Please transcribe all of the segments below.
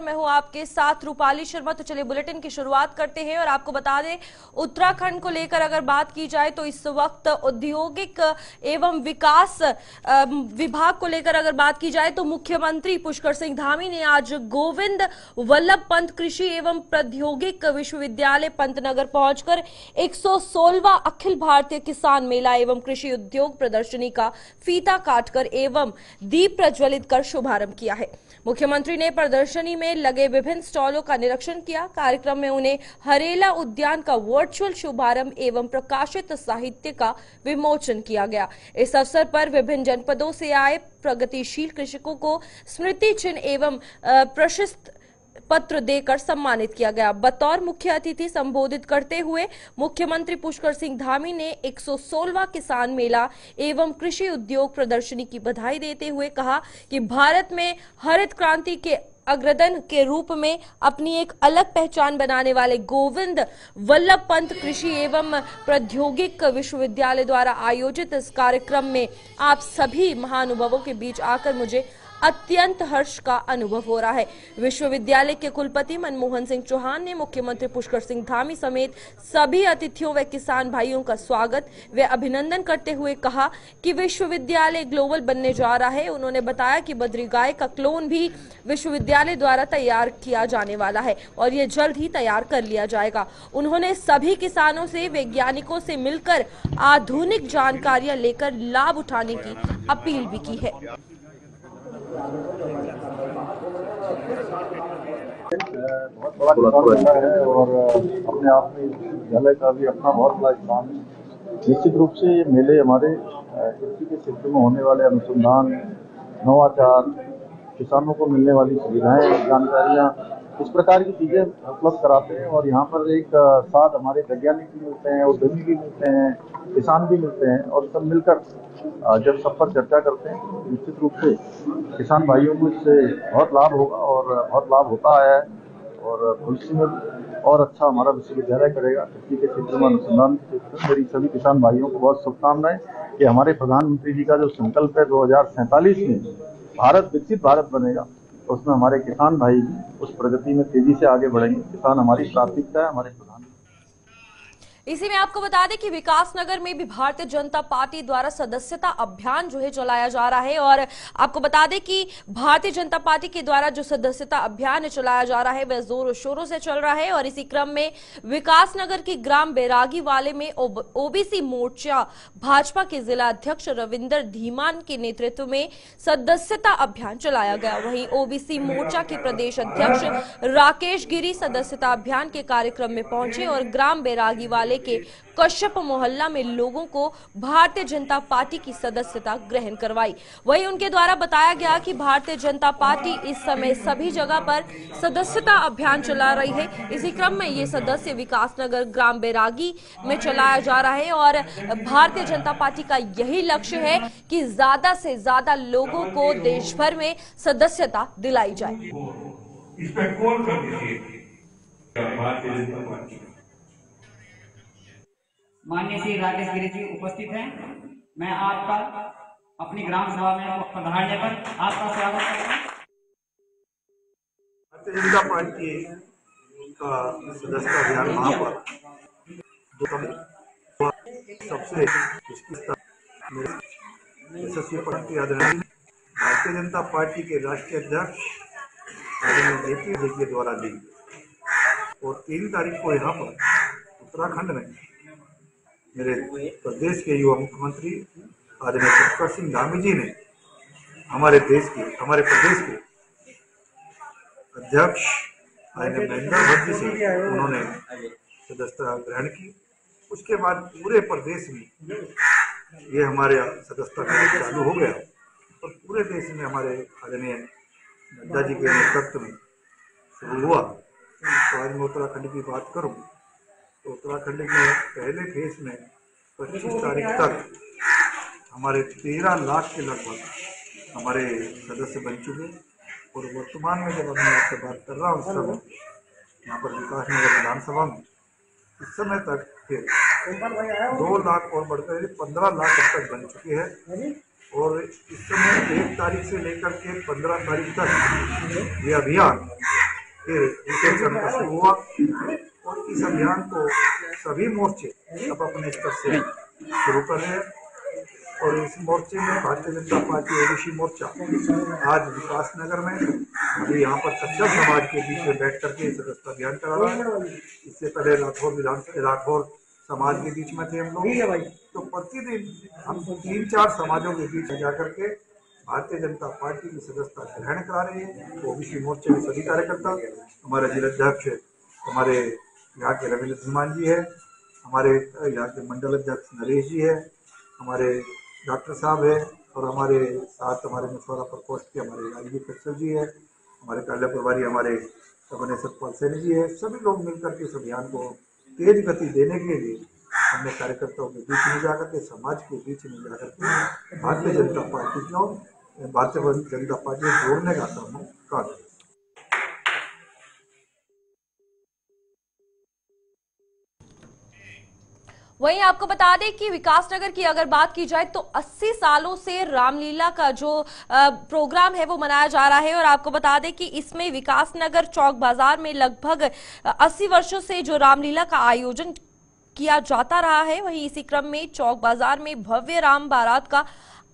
मैं हूँ आपके साथ रूपाली शर्मा। तो चलिए बुलेटिन की शुरुआत करते हैं और आपको बता दें, उत्तराखंड को लेकर अगर बात की जाए तो इस वक्त औद्योगिक एवं विकास विभाग को लेकर अगर बात की जाए तो मुख्यमंत्री पुष्कर सिंह धामी ने आज गोविंद वल्लभ पंत कृषि एवं प्रौद्योगिक विश्वविद्यालय पंतनगर पहुंचकर एक अखिल भारतीय किसान मेला एवं कृषि उद्योग प्रदर्शनी का फीता काटकर एवं दीप प्रज्वलित कर शुभारंभ किया है। मुख्यमंत्री ने प्रदर्शनी में लगे विभिन्न स्टॉलों का निरीक्षण किया। कार्यक्रम में उन्हें हरेला उद्यान का वर्चुअल शुभारंभ एवं प्रकाशित साहित्य का विमोचन किया गया। इस अवसर पर विभिन्न जनपदों से आए प्रगतिशील कृषकों को स्मृति चिन्ह एवं प्रशस्त पत्र देकर सम्मानित किया गया। बतौर मुख्य अतिथि संबोधित करते हुए मुख्यमंत्री पुष्कर सिंह धामी ने 116वां किसान मेला एवं कृषि उद्योग प्रदर्शनी की बधाई देते हुए कहा कि भारत में हरित क्रांति के अग्रदन के रूप में अपनी एक अलग पहचान बनाने वाले गोविंद वल्लभ पंत कृषि एवं प्रौद्योगिक विश्वविद्यालय द्वारा आयोजित इस कार्यक्रम में आप सभी महानुभावों के बीच आकर मुझे अत्यंत हर्ष का अनुभव हो रहा है। विश्वविद्यालय के कुलपति मनमोहन सिंह चौहान ने मुख्यमंत्री पुष्कर सिंह धामी समेत सभी अतिथियों व किसान भाइयों का स्वागत व अभिनंदन करते हुए कहा कि विश्वविद्यालय ग्लोबल बनने जा रहा है। उन्होंने बताया कि बद्री गाय का क्लोन भी विश्वविद्यालय द्वारा तैयार किया जाने वाला है और ये जल्द ही तैयार कर लिया जाएगा। उन्होंने सभी किसानों से, वैज्ञानिकों से मिलकर आधुनिक जानकारियाँ लेकर लाभ उठाने की अपील भी की है। बहुत बड़ा है और अपने आप में विद्यालय का भी अपना बहुत बड़ा स्थान है निश्चित रूप से ये मेले हमारे कृषि के क्षेत्र में होने वाले अनुसंधान, नवाचार, किसानों को मिलने वाली सुविधाएँ, जानकारियाँ इस प्रकार की चीज़ें उपलब्ध कराते हैं और यहाँ पर एक साथ हमारे वैज्ञानिक भी मिलते हैं, उद्यमी भी मिलते हैं, किसान भी मिलते हैं और सब मिलकर जब सब पर चर्चा करते हैं तो निश्चित रूप से किसान भाइयों को इससे बहुत लाभ होगा और बहुत लाभ होता आया है और भविष्य में और अच्छा हमारा विश्वविद्यालय करेगा। कृषि के क्षेत्र में अनुसंधान के क्षेत्र में मेरी सभी किसान भाइयों को बहुत शुभकामनाएँ कि हमारे प्रधानमंत्री जी का जो संकल्प है दो हज़ार सैंतालीस में भारत, विकसित भारत बनेगा। उसमें हमारे किसान भाई उस प्रगति में तेज़ी से आगे बढ़ेंगे। किसान हमारी प्राथमिकता है, हमारे इसी में आपको बता दें कि विकास नगर में भी भारतीय जनता पार्टी द्वारा सदस्यता अभियान जो है चलाया जा रहा है और आपको बता दें कि भारतीय जनता पार्टी के द्वारा जो सदस्यता अभियान चलाया जा रहा है, वह जोरों शोरों से चल रहा है और इसी क्रम में विकास नगर की ग्राम बैरागी वाले में ओबीसी मोर्चा भाजपा के जिला अध्यक्ष रविंदर धीमान के नेतृत्व में सदस्यता अभियान चलाया गया। वहीं ओबीसी मोर्चा के प्रदेश अध्यक्ष राकेश गिरी सदस्यता अभियान के कार्यक्रम में पहुँचे और ग्राम बैरागी वाले के कश्यप मोहल्ला में लोगों को भारतीय जनता पार्टी की सदस्यता ग्रहण करवाई। वहीं उनके द्वारा बताया गया कि भारतीय जनता पार्टी इस समय सभी जगह पर सदस्यता अभियान चला रही है। इसी क्रम में ये सदस्य विकासनगर, ग्राम बैरागी में चलाया जा रहा है और भारतीय जनता पार्टी का यही लक्ष्य है कि ज़्यादा से ज़्यादा लोगों को देश भर में सदस्यता दिलाई जाए। इस पर कौन कर दीजिए भारतीय जनता पार्टी। माननीय श्री राकेश गिरी जी उपस्थित हैं। मैं आपका अपनी ग्राम सभा में पधारने पर आपका स्वागत करता हूँ। भारतीय जनता पार्टी का सदस्यता अभियान सबसे यशस्वी पार्टी आदरणीय भारतीय जनता पार्टी के राष्ट्रीय अध्यक्ष आदरणीय जेपी के द्वारा दी। और तीन तारीख को यहाँ पर उत्तराखंड में मेरे प्रदेश के युवा मुख्यमंत्री आदरणीय पुष्कर सिंह धामी जी ने हमारे देश के, हमारे प्रदेश के अध्यक्ष आदरणीय से उन्होंने सदस्यता ग्रहण की। उसके बाद पूरे प्रदेश में ये हमारे सदस्यता कार्य चालू हो गया और पूरे देश में हमारे आदरणीय नड्डा जी के नेतृत्व में शुरू हुआ। तो आज मैं उत्तराखंड की बात करूँ तो उत्तराखंड में पहले फ़ेज़ में पच्चीस तारीख तक हमारे तेरह लाख के लगभग हमारे सदस्य बन चुके और वर्तमान में जब मैं आपसे बात कर रहा हूँ उस समय, यहाँ पर विकास नगर विधानसभा में, इस समय तक फिर दो लाख और बढ़कर पंद्रह लाख अब तक बन चुके हैं। और इस समय एक तारीख से लेकर के पंद्रह तारीख तक ये अभियान के रिसेप्शन का शुरू हुआ। और इस अभियान को सभी मोर्चे अब अपने स्तर से शुरू कर रहे हैं। और इस मोर्चे में भारतीय जनता पार्टी ओबीसी मोर्चा आज विकास नगर में अभी यहाँ पर सक्षम समाज के बीच में बैठ करके सदस्यता अभियान करा रहा है। इससे पहले राठौर विधान राठौर समाज के बीच में थे हम लोग। तो प्रतिदिन हम तीन चार समाजों के बीच जा करके भारतीय जनता पार्टी की सदस्यता ग्रहण करा रहे हैं। ओबीसी मोर्चे के सभी कार्यकर्ता हमारे जिलाध्यक्ष हमारे यहाँ के रविंद्र धीमान जी है, हमारे यहाँ के मंडल अध्यक्ष नरेश जी है, हमारे डॉक्टर साहब है, और हमारे साथ हमारे मछुआरा प्रकोष्ठ के हमारे राजीव कच्छल जी है, हमारे कार्य प्रभारी हमारे सपने सतपाल सैनी जी है, सभी लोग मिलकर के इस अभियान को तेज गति देने के लिए हमने कार्यकर्ताओं के बीच में जाकर के, समाज के बीच में जाकर के भारतीय जनता पार्टी को भारतीय जनता पार्टी को जोड़ने का काम कर वहीं आपको बता दें कि विकासनगर की अगर बात की जाए तो 80 सालों से रामलीला का जो प्रोग्राम है वो मनाया जा रहा है और आपको बता दें कि इसमें विकासनगर चौक बाज़ार में लगभग 80 वर्षों से जो रामलीला का आयोजन किया जाता रहा है। वहीं इसी क्रम में चौक बाज़ार में भव्य राम बारात का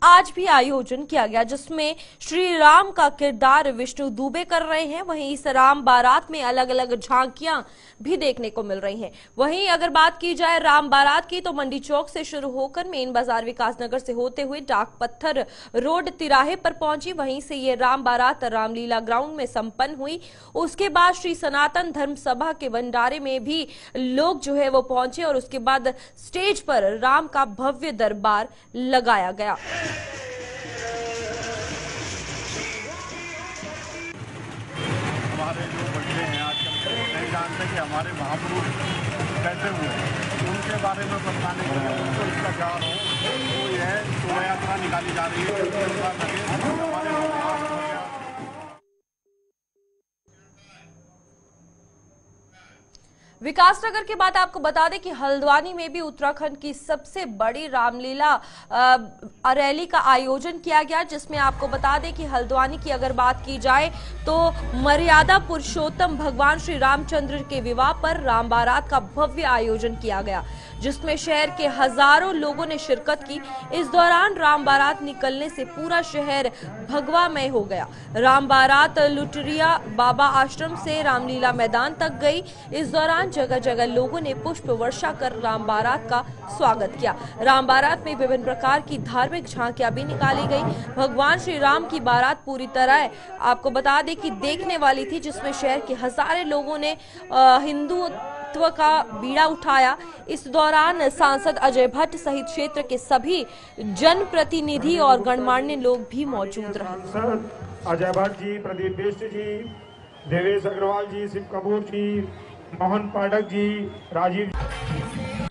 आज भी आयोजन किया गया, जिसमें श्री राम का किरदार विष्णु दुबे कर रहे हैं। वहीं इस राम बारात में अलग अलग झांकियाँ भी देखने को मिल रही हैं। वहीं अगर बात की जाए राम बारात की तो मंडी चौक से शुरू होकर मेन बाज़ार विकासनगर से होते हुए डाक पत्थर रोड तिराहे पर पहुँची। वहीं से ये राम बारात रामलीला ग्राउंड में संपन्न हुई। उसके बाद श्री सनातन धर्म सभा के भंडारे में भी लोग जो है वो पहुँचे और उसके बाद स्टेज पर राम का भव्य दरबार लगाया गया। हमारे जो बच्चे हैं, आजकल वो नहीं जानते कि हमारे महापुरुष कैसे हुए उनके बारे में बताने के लिए उनको इसका ज्ञान हो तो यह शोभा यात्रा निकाली जा रही है विकासनगर के बाद आपको बता दें कि हल्द्वानी में भी उत्तराखंड की सबसे बड़ी रामलीला रैली का आयोजन किया गया, जिसमें आपको बता दें कि हल्द्वानी की अगर बात की जाए तो मर्यादा पुरुषोत्तम भगवान श्री रामचंद्र के विवाह पर राम बारात का भव्य आयोजन किया गया। जिसमें शहर के हज़ारों लोगों ने शिरकत की। इस दौरान राम बारात निकलने से पूरा शहर भगवामय हो गया। राम बारात लुटरिया बाबा आश्रम से रामलीला मैदान तक गई। इस दौरान जगह जगह लोगों ने पुष्प वर्षा कर राम बारात का स्वागत किया। राम बारात में विभिन्न प्रकार की धार्मिक झांकियाँ भी निकाली गई। भगवान श्री राम की बारात पूरी तरह आपको बता दें कि देखने वाली थी जिसमें शहर के हजारे लोगों ने हिंदू हिंदुत्व का बीड़ा उठाया। इस दौरान सांसद अजय भट्ट सहित क्षेत्र के सभी जनप्रतिनिधि और गणमान्य लोग भी मौजूद रहे। अजय भट्ट जी प्रदीप बिष्ट जी देवेश अग्रवाल जी शिव कपूर जी मोहन पाठक जी राजीव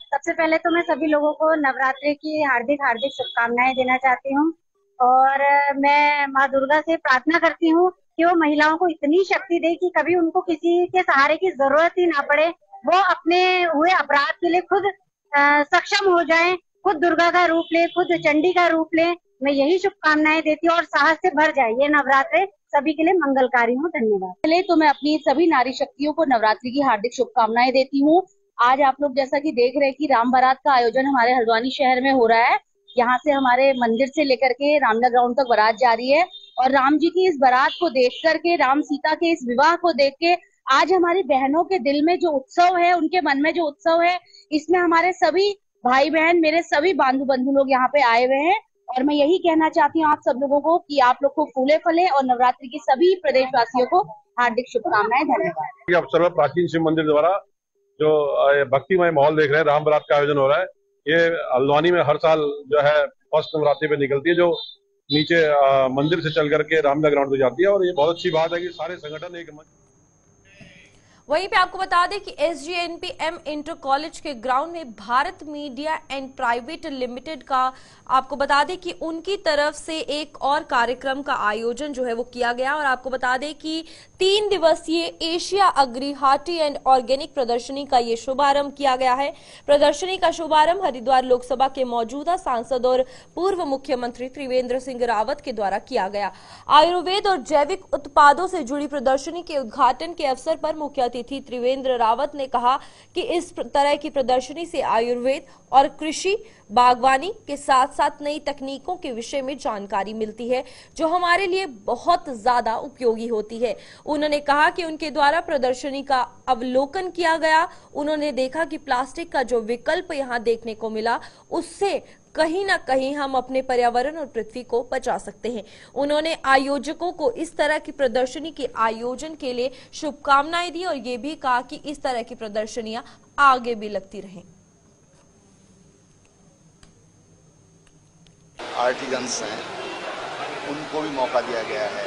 सबसे पहले तो मैं सभी लोगों को नवरात्रि की हार्दिक हार्दिक शुभकामनाएँ देना चाहती हूँ और मैं माँ दुर्गा से प्रार्थना करती हूँ कि वो महिलाओं को इतनी शक्ति दे कि कभी उनको किसी के सहारे की ज़रूरत ही ना पड़े। वो अपने हुए अपराध के लिए खुद आ, सक्षम हो जाए खुद दुर्गा का रूप ले खुद चंडी का रूप ले। मैं यही शुभकामनाएँ देती हूँ और साहस से भर जाए ये नवरात्र। सभी के लिए मंगलकारी हूँ धन्यवाद। पहले तो मैं अपनी सभी नारी शक्तियों को नवरात्रि की हार्दिक शुभकामनाएँ देती हूँ। आज आप लोग जैसा कि देख रहे हैं कि राम बारात का आयोजन हमारे हल्द्वानी शहर में हो रहा है। यहाँ से हमारे मंदिर से लेकर के रामनगर ग्राउंड तक बारात जारी है। और राम जी की इस बारात को देख करके राम सीता के इस विवाह को देख के आज हमारी बहनों के दिल में जो उत्सव है, उनके मन में जो उत्सव है, इसमें हमारे सभी भाई बहन मेरे सभी बांधु बंधु लोग यहाँ पे आए हुए हैं। और मैं यही कहना चाहती हूँ आप सब लोगों को कि आप लोग को फूले फले और नवरात्रि की सभी प्रदेशवासियों को हार्दिक शुभकामनाएँ, धन्यवाद। अवसर पर प्राचीन शिव मंदिर द्वारा, जो भक्तिमय माहौल देख रहे हैं, राम बरात का आयोजन हो रहा है। ये हल्द्वानी में हर साल जो है, फ़र्स्ट नवरात्रि पे निकलती है, जो नीचे मंदिर से चल करके रामदा ग्राउंड पे जाती है। और ये बहुत अच्छी बात है कि सारे संगठन एक वहीं पे आपको बता दें कि S G N P M inter college के ग्राउंड में Bharat media and private limited का आपको बता दें कि उनकी तरफ़ से एक और कार्यक्रम का आयोजन जो है वो किया गया और आपको बता दें कि तीन दिवसीय Asia agri horti and organic प्रदर्शनी का ये शुभारंभ किया गया है। प्रदर्शनी का शुभारंभ हरिद्वार लोकसभा के मौजूदा सांसद और पूर्व मुख्यमंत्री त्रिवेंद्र सिंह रावत के द्वारा किया गया। आयुर्वेद और जैविक उत्पादों से जुड़ी प्रदर्शनी के उद्घाटन के अवसर पर मुख्य अतिथि त्रिवेंद्र रावत ने कहा कि इस तरह की प्रदर्शनी से आयुर्वेद और कृषि, बागवानी के साथ साथ नई तकनीकों के विषय में जानकारी मिलती है, जो हमारे लिए बहुत ज़्यादा उपयोगी होती है। उन्होंने कहा कि उनके द्वारा प्रदर्शनी का अवलोकन किया गया। उन्होंने देखा कि प्लास्टिक का जो विकल्प यहाँ देखने को मिला, उससे कहीं ना कहीं हम अपने पर्यावरण और पृथ्वी को बचा सकते हैं। उन्होंने आयोजकों को इस तरह की प्रदर्शनी के आयोजन के लिए शुभकामनाएँ दी और ये भी कहा कि इस तरह की प्रदर्शनियाँ आगे भी लगती रहें। हैं, उनको भी मौका दिया गया है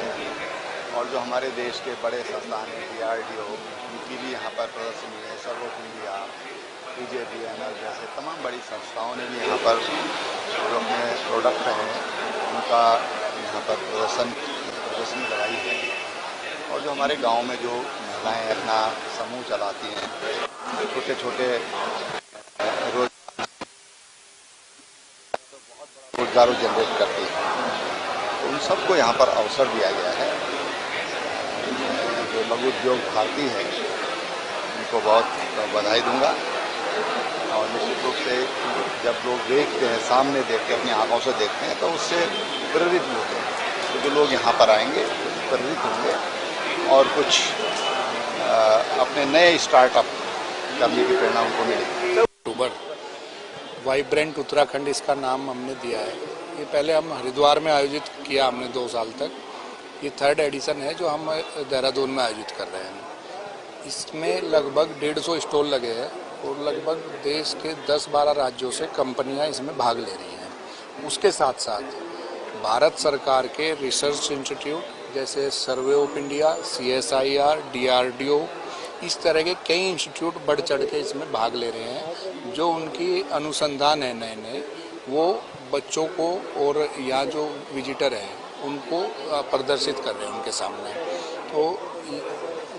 और जो हमारे देश के बड़े संस्थान हैं, डी आर डी ओ, उनकी भी यहाँ पर प्रदर्शनी है सर्वोट India P D N L जैसे तमाम बड़ी संस्थाओं ने भी यहाँ पर जो अपने प्रोडक्ट हैं, उनका यहाँ पर प्रदर्शन, प्रदर्शनी लगाई है। और जो हमारे गाँव में जो महिलाएँ अपना समूह चलाती हैं छोटे छोटे रोज रोज़गार जनरेट करती हैं तो उन सबको यहाँ पर अवसर दिया गया है। जो लघु उद्योग भारती है, उनको बहुत बधाई दूँगा। और निश्चित रूप से जब लोग देखते हैं सामने देखते हैं अपनी आँखों से देखते हैं तो उससे प्रेरित होते हैं। तो जो लोग यहाँ पर आएँगे प्रेरित होंगे और कुछ आ, अपने नए स्टार्टअप करने की प्रेरणा उनको मिलेगी। अक्टूबर वाइब्रेंट उत्तराखंड इसका नाम हमने दिया है। ये पहले हम हरिद्वार में आयोजित किया हमने दो साल तक। ये थर्ड एडिशन है जो हम देहरादून में आयोजित कर रहे हैं। इसमें लगभग डेढ़ सौ स्टॉल लगे हैं। और लगभग देश के 10-12 राज्यों से कंपनियाँ इसमें भाग ले रही हैं। उसके साथ साथ भारत सरकार के रिसर्च इंस्टीट्यूट, जैसे survey of India C S I R D R D O इस तरह के कई इंस्टीट्यूट बढ़ चढ़ के इसमें भाग ले रहे हैं, जो उनकी अनुसंधान है नए नए वो बच्चों को और या जो विजिटर हैं, उनको प्रदर्शित कर रहे हैं उनके सामने। तो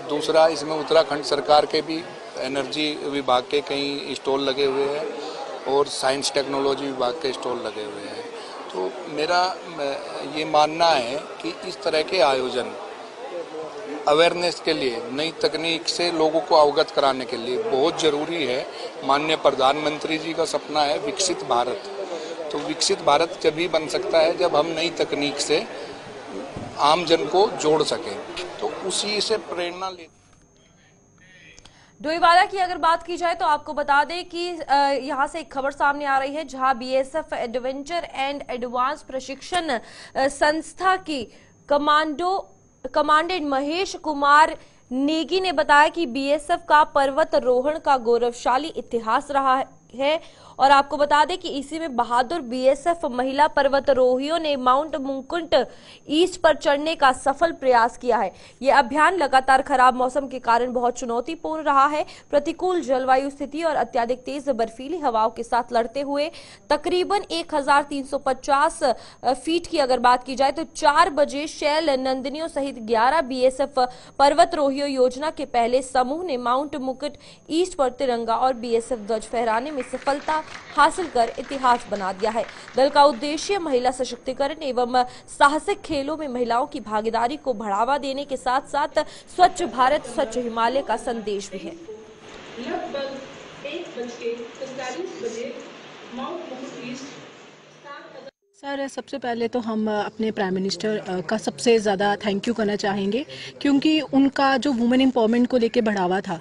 दूसरा इसमें उत्तराखंड सरकार के भी एनर्जी विभाग के कई स्टॉल लगे हुए हैं और साइंस टेक्नोलॉजी विभाग के स्टॉल लगे हुए हैं। तो मेरा ये मानना है कि इस तरह के आयोजन अवेयरनेस के लिए, नई तकनीक से लोगों को अवगत कराने के लिए बहुत ज़रूरी है। माननीय प्रधानमंत्री जी का सपना है विकसित भारत। तो विकसित भारत जब ही बन सकता है, जब हम नई तकनीक से आम जन को जोड़ सकें तो उसी से प्रेरणा ले डोईवाला की अगर बात की जाए तो आपको बता दें कि यहाँ से एक खबर सामने आ रही है जहाँ बीएसएफ एडवेंचर एंड एडवांस प्रशिक्षण संस्था की कमांडो कमांडेंट महेश कुमार नेगी ने बताया कि बीएसएफ का पर्वत रोहण का गौरवशाली इतिहास रहा है और आपको बता दें कि इसी में बहादुर बीएसएफ महिला पर्वतरोहियों ने माउंट मुकुंट ईस्ट पर चढ़ने का सफल प्रयास किया है। यह अभियान लगातार खराब मौसम के कारण बहुत चुनौतीपूर्ण रहा है। प्रतिकूल जलवायु स्थिति और अत्याधिक तेज बर्फीली हवाओं के साथ लड़ते हुए तकरीबन 1350 फीट की अगर बात की जाए तो चार बजे शैल नंदनियों सहित 11 बीएसएफ पर्वतरोहियों योजना के पहले समूह ने माउंट मुकुट ईस्ट पर तिरंगा और बीएसएफ ध्वज फहराने में सफलता हासिल कर इतिहास बना दिया है। दल का उद्देश्य महिला सशक्तिकरण एवं साहसिक खेलों में महिलाओं की भागीदारी को बढ़ावा देने के साथ साथ स्वच्छ भारत, स्वच्छ हिमालय का संदेश भी है। लगभग एक बज के बजे माउंट सर, सबसे पहले तो हम अपने प्राइम मिनिस्टर का सबसे ज़्यादा थैंक यू करना चाहेंगे, क्योंकि उनका जो वुमेन एम्पावरमेंट को लेके बढ़ावा था,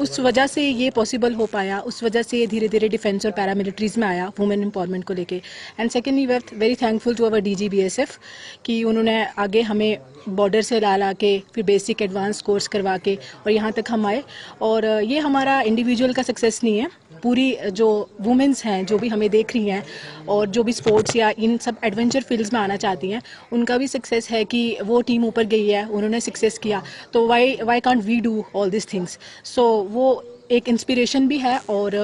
उस वजह से ये पॉसिबल हो पाया, उस वजह से ये धीरे धीरे डिफेंस और पैरामिलिट्रीज में आया वुमेन एम्पावरमेंट को लेके। And secondly we very thankful to our D G B S F कि उन्होंने आगे हमें बॉर्डर से ला ला के, फिर बेसिक एडवांस कोर्स करवा के और यहाँ तक हम आए। और ये हमारा इंडिविजुअल का सक्सेस नहीं है। पूरी, जो वुमेंस हैं, जो भी हमें देख रही हैं और जो भी स्पोर्ट्स या इन सब एडवेंचर फील्ड्स में आना चाहती हैं, उनका भी सक्सेस है कि वो टीम ऊपर गई है, उन्होंने सक्सेस किया। तो why why can't we do all this things so वो एक इंस्पिरेशन भी है और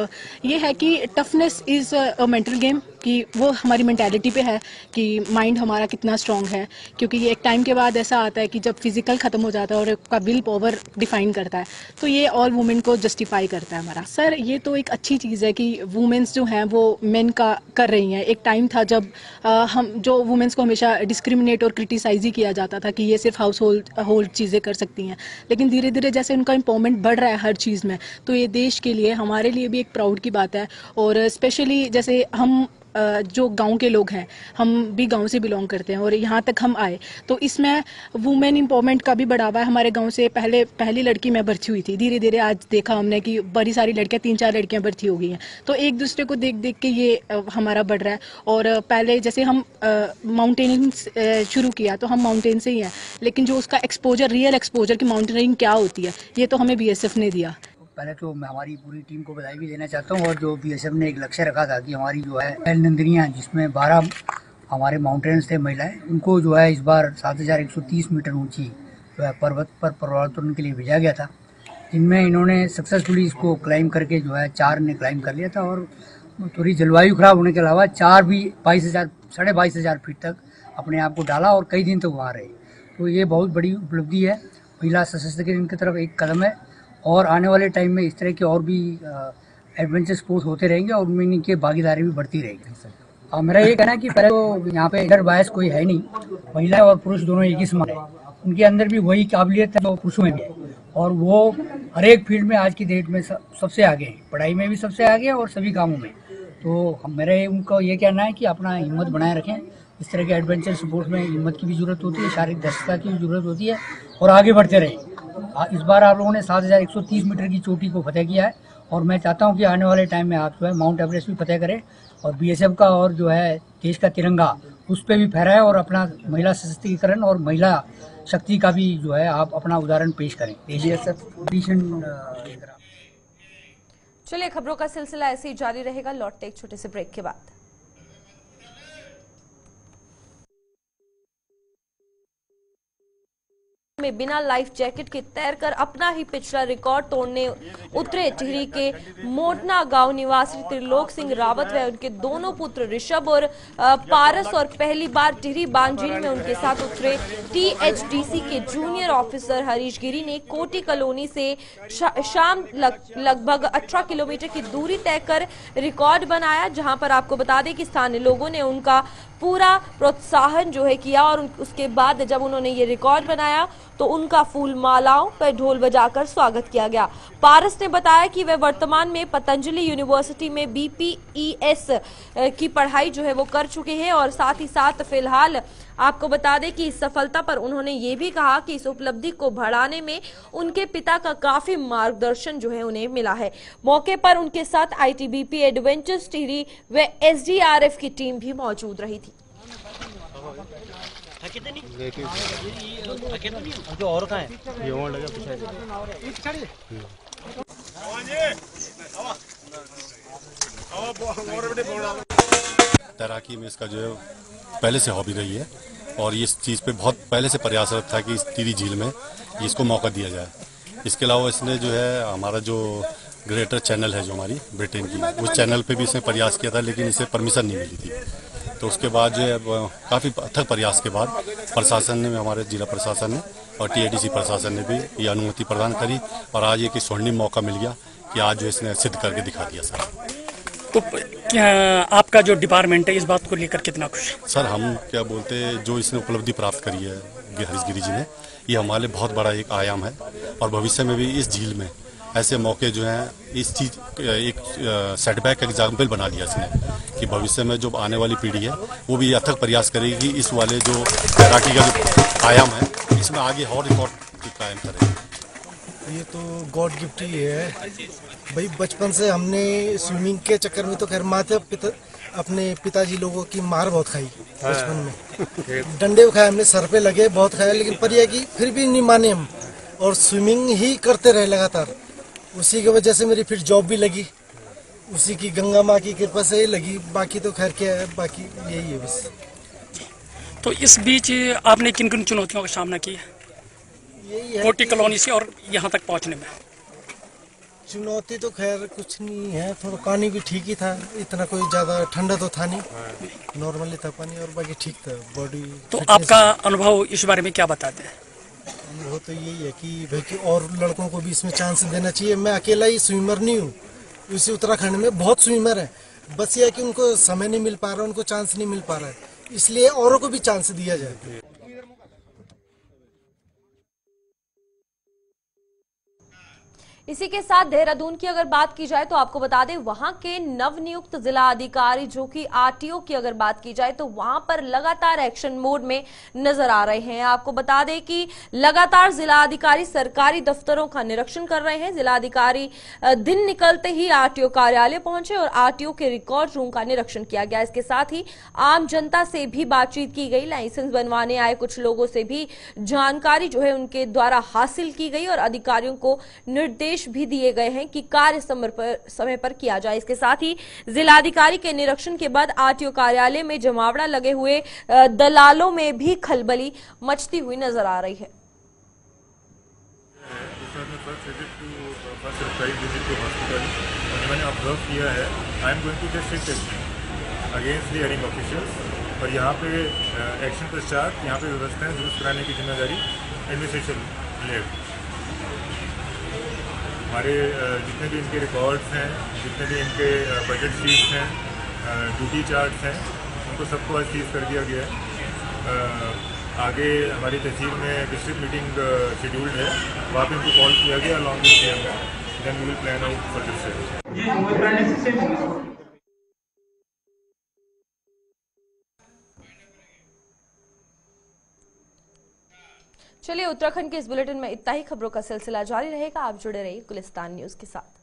ये है कि toughness is a mental game कि वो हमारी मैंटेलिटी पे है कि माइंड हमारा कितना स्ट्रांग है। क्योंकि ये एक टाइम के बाद ऐसा आता है कि जब फ़िज़िकल ख़त्म हो जाता है और उसका विल पावर डिफाइन करता है तो ये ऑल वुमेन को जस्टिफाई करता है हमारा। सर ये तो एक अच्छी चीज़ है कि वुमेन्स जो हैं वो मेन का कर रही हैं। एक टाइम था जब आ, हम जो वुमेन्स को हमेशा डिस्क्रिमिनेट और क्रिटिसाइज ही किया जाता था कि ये सिर्फ़ हाउस होल्ड होल्ड चीज़ें कर सकती हैं। लेकिन धीरे धीरे जैसे उनका इम्पावरमेंट बढ़ रहा है हर चीज़ में तो ये देश के लिए हमारे लिए भी एक प्राउड की बात है। और स्पेशली जैसे हम जो गाँव के लोग हैं, हम भी गाँव से बिलोंग करते हैं और यहाँ तक हम आए। तो इसमें वुमेन एम्पावरमेंट का भी बढ़ावा है। हमारे गाँव से पहले, पहली लड़की मैं भर्ती हुई थी। धीरे धीरे आज देखा हमने कि बड़ी सारी लड़कियाँ तीन चार लड़कियाँ भर्ती हो गई हैं। तो एक दूसरे को देख देख के ये हमारा बढ़ रहा है। और पहले जैसे हम माउंटेनिंग शुरू किया तो हम माउंटेन से ही हैं। लेकिन जो उसका एक्सपोजर रियल एक्सपोजर की माउंटेनिंग क्या होती है, ये तो हमें बीएसएफ ने दिया। पहले तो मैं हमारी पूरी टीम को बधाई भी देना चाहता हूँ और जो बीएसएफ ने एक लक्ष्य रखा था कि हमारी जो है नंदनियाँ जिसमें बारह हमारे माउंटेन्स थे, महिलाएँ, उनको जो है इस बार सात हज़ार एक सौ तीस मीटर ऊँची जो है पर्वत पर पर्वतोरण के लिए भेजा गया था। जिनमें इन्होंने सक्सेसफुली इसको क्लाइम करके जो है चार ने क्लाइम कर लिया था और थोड़ी जलवायु खराब होने के अलावा चार भी बाईस हज़ार, साढ़े बाईस हज़ार फीट तक अपने आप को डाला और कई दिन तक तो वहाँ रहे। तो ये बहुत बड़ी उपलब्धि है। महिला सशस्त्रीकरण की तरफ़ एक कदम है। और आने वाले टाइम में इस तरह के और भी एडवेंचर स्पोर्ट्स होते रहेंगे और उनमें इनकी भागीदारी भी बढ़ती रहेगी। और मेरा ये कहना है कि पहले तो यहाँ पे इधर बायस कोई है नहीं। महिला और पुरुष दोनों एक ही समान है। उनके अंदर भी वही काबिलियत है जो पुरुषों में भी है। और वो हर एक फ़ील्ड में आज की डेट में सबसे आगे हैं। पढ़ाई में भी सबसे आगे है और सभी कामों में। तो मेरे उनको ये कहना है कि अपना हिम्मत बनाए रखें। इस तरह के एडवेंचर स्पोर्ट्स में हिम्मत की भी ज़रूरत होती है शारीरिक दक्षता की भी ज़रूरत होती है और आगे बढ़ते रहे। इस बार आप लोगों ने सात हज़ार एक सौ तीस मीटर की चोटी को फतेह किया है और मैं चाहता हूँ कि आने वाले टाइम में आप जो है माउंट एवरेस्ट भी फतेह करें और बीएसएफ का और जो है देश का तिरंगा उस पर भी फहराए और अपना महिला सशक्तिकरण और महिला शक्ति का भी जो है आप अपना उदाहरण पेश करें। चलिए खबरों का सिलसिला ऐसे ही जारी रहेगा। लौटते एक छोटे से ब्रेक के बाद। में बिना लाइफ जैकेट के तैरकर अपना ही पिछला रिकॉर्ड तोड़ने उतरे टिहरी के मोटना गाँव निवासी त्रिलोक सिंह रावत व उनके दोनों पुत्र ऋषभ और पारस और पहली बार टिहरी बांझील में उनके साथ उतरे टीएचडीसी के जूनियर ऑफिसर हरीश गिरी ने कोटी कॉलोनी से शाम लगभग अठारह किलोमीटर की दूरी तय कर रिकॉर्ड बनाया, जहाँ पर आपको बता दें कि स्थानीय लोगों ने उनका पूरा प्रोत्साहन जो है किया और उसके बाद जब उन्होंने ये रिकॉर्ड बनाया तो उनका फूल मालाओं पर ढोल बजाकर स्वागत किया गया। पारस ने बताया कि वह वर्तमान में पतंजलि यूनिवर्सिटी में बीपीईएस की पढ़ाई जो है वो कर चुके हैं और साथ ही साथ फ़िलहाल आपको बता दें कि इस सफलता पर उन्होंने ये भी कहा कि इस उपलब्धि को बढ़ाने में उनके पिता का काफ़ी मार्गदर्शन जो है उन्हें मिला है। मौके पर उनके साथ आईटीबीपी एडवेंचर्स टिहरी व एसडीआरएफ की टीम भी मौजूद रही थी। और है तैराकी में इसका जो है, पहले से हॉबी रही है और इस चीज़ पे बहुत पहले से प्रयासरत था कि इस टीरी झील में इसको मौका दिया जाए। इसके अलावा इसने जो है, हमारा जो ग्रेटर चैनल है जो हमारी, ब्रिटेन की, उस चैनल पे भी इसने प्रयास किया था, लेकिन इसे परमिशन नहीं मिली थी। तो उसके बाद जो है काफ़ी अथक प्रयास के बाद प्रशासन ने, हमारे जिला प्रशासन ने और टीएडीसी प्रशासन ने भी ये अनुमति प्रदान करी और आज एक स्वर्णिम मौका मिल गया कि आज जो इसने सिद्ध करके दिखा दिया, सर। तो क्या आपका जो डिपार्टमेंट है, इस बात को लेकर कितना खुश है? सर, हम क्या बोलते हैं, जो इसने उपलब्धि प्राप्त करी है हरीश गिरी जी ने, ये हमारे लिए बहुत बड़ा एक आयाम है और भविष्य में भी इस झील में ऐसे मौके जो हैं, इस चीज़, एक सेटबैक एग्ज़ाम्पल बना लिया इसने कि भविष्य में जो आने वाली पीढ़ी है, वो भी अथक प्रयास करेगी, इस वाले जो तैराकी का जो आयाम है, इसमें आगे और रिकॉर्ड कायम करेगी ये तो गॉड गिफ्ट ही है। भाई बचपन से हमने स्विमिंग के चक्कर में तो खैर माते पिता अपने पिताजी लोगों की मार बहुत खाई बचपन में। डंडे भी खाए हमने सर पे लगे बहुत खाए लेकिन पर यह कि फिर भी नहीं माने हम। और स्विमिंग ही करते रहे लगातार। उसी की वजह से मेरी फिर जॉब भी लगी। उसी की गंगा माँ की कृपा से ही लगी। बाकी तो खैर क्या है बाकी यही है बस। तो इस बीच आपने किन किन चुनौतियों का सामना किया? है कोटी कॉलोनी से और यहाँ तक पहुँचने में। चुनौती तो खैर कुछ नहीं है थोड़ा पानी भी ठीक ही था इतना कोई ज़्यादा ठंडा तो था नहीं। नॉर्मली था पानी और बाकी ठीक था बॉडी तो आपका अनुभव इस बारे में क्या बताते हैं? अनुभव तो यही है कि भाई कि और लड़कों को भी इसमें चांस देना चाहिए। मैं अकेला ही स्विमर नहीं हूँ। इसी उत्तराखंड में बहुत स्विमर है। बस ये है कि उनको समय नहीं मिल पा रहा उनको चांस नहीं मिल पा रहा है। इसलिए औरों को भी चांस दिया जाए। इसी के साथ देहरादून की अगर बात की जाए तो आपको बता दें, वहाँ के नवनियुक्त जिला अधिकारी जो कि आरटीओ की अगर बात की जाए तो वहाँ पर लगातार एक्शन मोड में नज़र आ रहे हैं। आपको बता दें कि लगातार जिला अधिकारी सरकारी दफ्तरों का निरीक्षण कर रहे हैं। जिला अधिकारी दिन निकलते ही आरटीओ कार्यालय पहुँचे और आरटीओ के रिकॉर्ड रूम का निरीक्षण किया गया। इसके साथ ही आम जनता से भी बातचीत की गई लाइसेंस बनवाने आए कुछ लोगों से भी जानकारी जो है उनके द्वारा हासिल की गई और अधिकारियों को निर्देश भी दिए गए हैं कि कार्य समय पर किया जाए इसके साथ ही जिलाधिकारी के निरीक्षण के बाद आरटीओ कार्यालय में जमावड़ा लगे हुए दलालों में भी खलबली मचती हुई नज़र आ रही है है अगेंस्ट द हेयरिंग ऑफिशियल्स और यहाँ पे एक्शन पश्चात यहाँ पे व्यवस्थाएँ दुरुस्त कराने की ज़िम्मेदारी एडमिनिस्ट्रेशन लेड हमारे जितने भी इनके रिकॉर्ड्स हैं, जितने भी इनके बजट शीट्स हैं ड्यूटी चार्ट्स हैं, उनको सबको आज सीज कर दिया गया है। आगे हमारी तहसील में डिस्ट्रिक्ट मीटिंग शेड्यूल्ड है। वहाँ पर उनको कॉल किया गया long with then we will plan out for this चलिए, उत्तराखंड के इस बुलेटिन में इतना ही खबरों का सिलसिला जारी रहेगा। आप जुड़े रहिए गुलिस्तान न्यूज़ के साथ।